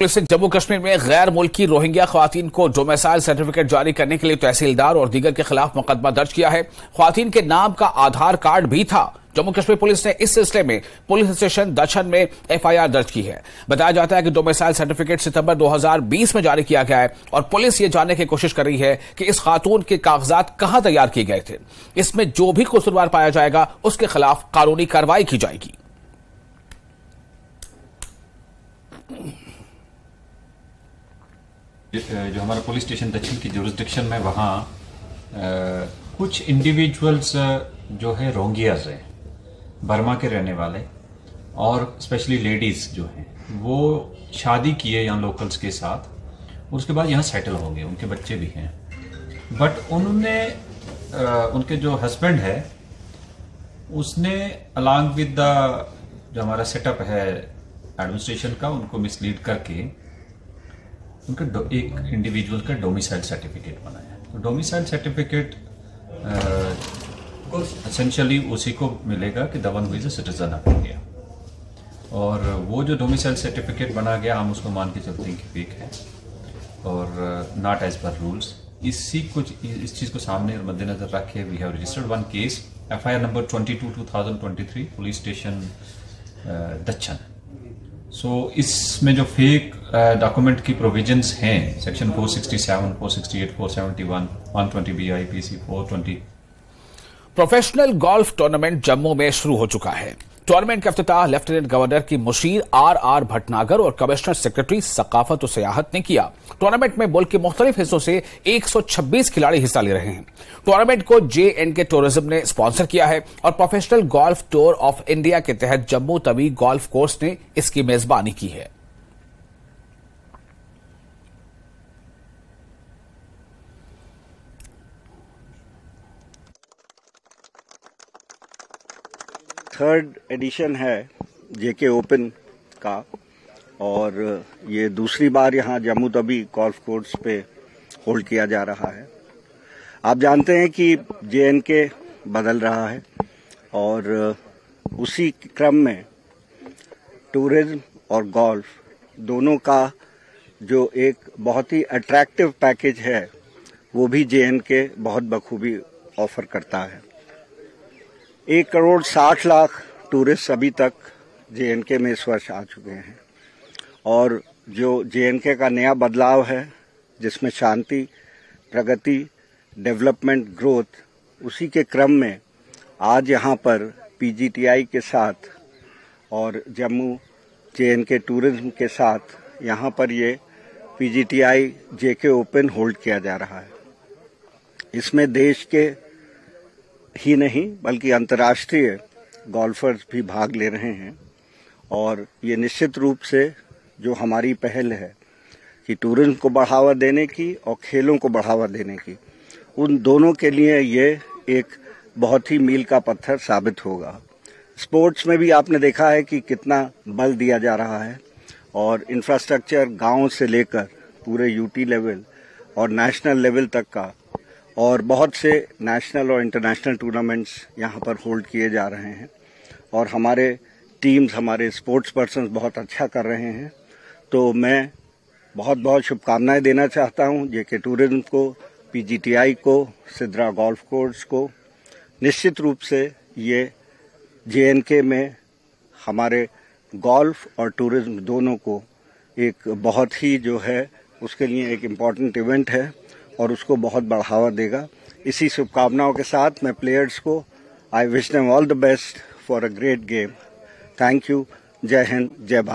Police ने जम्मू कश्मीर में गैर मुल्की रोहिंग्या खातन को डोमेसाइल सर्टिफिकेट जारी करने के लिए तहसीलदार और दीगर के खिलाफ मुकदमा दर्ज किया है। खातन के नाम का आधार कार्ड भी था। जम्मू कश्मीर पुलिस ने इस सिलसिले में पुलिस स्टेशन दक्षण में एफआईआर दर्ज की है। बताया जाता है कि डोमेसाइल सर्टिफिकेट सितंबर 2020 में जारी किया गया है और पुलिस ये जानने की कोशिश कर रही है कि इस खातून के कागजात कहाँ तैयार किए गए थे। इसमें जो भी कसूरवार पाया जाएगा, उसके खिलाफ कानूनी कार्रवाई की जाएगी। जो हमारा पुलिस स्टेशन दक्षिण की जुरिस्डिक्शन में, वहाँ कुछ इंडिविजुअल्स जो है रोंगियाज हैं, बर्मा के रहने वाले, और स्पेशली लेडीज़ जो हैं, वो शादी किए यहाँ लोकल्स के साथ उसके बाद यहाँ सेटल हो गए, उनके बच्चे भी हैं। बट उन्होंने उनके जो हस्बैंड है, उसने अलॉन्ग विद द जो हमारा सेटअप है एडमिनिस्ट्रेशन का, उनको मिसलीड करके उनका एक इंडिविजुअल का डोमिसाइल सर्टिफिकेट बनाया तो डोमिसाइल सर्टिफिकेट एसेंशियली उसी को मिलेगा कि दवन हुई सिटीजन ऑफ़ इंडिया और वो जो डोमिसाइल सर्टिफिकेट बना गया हम उसको मान के चलते हैं कि फेक है। और नॉट एज पर रूल्स इसी कुछ इस चीज़ को सामने और मद्देनजर रखे we have registered one case F I R number twenty two two thousand twenty three police station Dachhan so so, इसमें जो फेक डॉक्यूमेंट की प्रोविजंस हैं section 467, 468, 471, 120 B IPC 420 professional golf tournament Jammu में शुरू हो चुका है। टूर्नामेंट का अफ्ताह लेफ्टिनेंट गवर्नर की मुशीर आर आर भटनागर और कमिश्नर सेक्रेटरी सकाफत और सियाहत ने किया। टूर्नामेंट में मुल्क के मुख्तलिफ़ हिस्सों से 126 खिलाड़ी हिस्सा ले रहे हैं। टूर्नामेंट को जे एंड के टूरिज़्म ने स्पॉन्सर किया है और professional golf tour of India के तहत जम्मू तवी गोल्फ कोर्स ने इसकी मेजबानी की है। थर्ड एडिशन है जेके ओपन का। और ये दूसरी बार यहाँ जम्मू तबी गोल्फ कोर्स पे होल्ड किया जा रहा है। आप जानते हैं कि जे बदल रहा है और उसी क्रम में टूरिज़्म और गोल्फ दोनों का जो एक बहुत ही अट्रैक्टिव पैकेज है, वो भी जे के बहुत बखूबी ऑफ़र करता है। एक करोड़ साठ लाख टूरिस्ट अभी तक जे में इस वर्ष आ चुके हैं। और जो जे का नया बदलाव है, जिसमें शांति, प्रगति डेवलपमेंट ग्रोथ उसी के क्रम में आज यहाँ पर पीजीटीआई के साथ और जम्मू जे के टूरिज़्म के साथ यहाँ पर ये पीजीटीआई जेके ओपन होल्ड किया जा रहा है। इसमें देश के ही नहीं, बल्कि अंतर्राष्ट्रीय गोल्फर्स भी भाग ले रहे हैं। और ये निश्चित रूप से जो हमारी पहल है कि टूरिज़्म को बढ़ावा देने की और खेलों को बढ़ावा देने की, उन दोनों के लिए ये एक बहुत ही मील का पत्थर साबित होगा। स्पोर्ट्स में भी आपने देखा है कि कितना बल दिया जा रहा है और इंफ्रास्ट्रक्चर गाँव से लेकर पूरे यूटी लेवल और नेशनल लेवल तक का और बहुत से नेशनल और इंटरनेशनल टूर्नामेंट्स यहाँ पर होल्ड किए जा रहे हैं। और हमारे टीम्स हमारे स्पोर्ट्स पर्सन बहुत अच्छा कर रहे हैं। तो मैं बहुत बहुत शुभकामनाएँ देना चाहता हूँ जेके टूरिज़्म को पीजीटीआई को सिद्रा गोल्फ कोर्स को। निश्चित रूप से ये जेएनके में हमारे गोल्फ और टूरिज़्म दोनों को एक बहुत ही जो है, उसके लिए एक इंपॉर्टेंट इवेंट है। और उसको बहुत बढ़ावा देगा। इसी शुभकामनाओं के साथ मैं प्लेयर्स को I wish them all the best for a great game thank you जय हिंद जय भारत